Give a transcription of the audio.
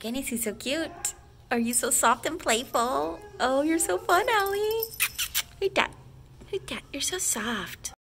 Goodness, he's so cute. Are you so soft and playful? Oh, you're so fun, Allie. Who's that? Who's that? You're so soft.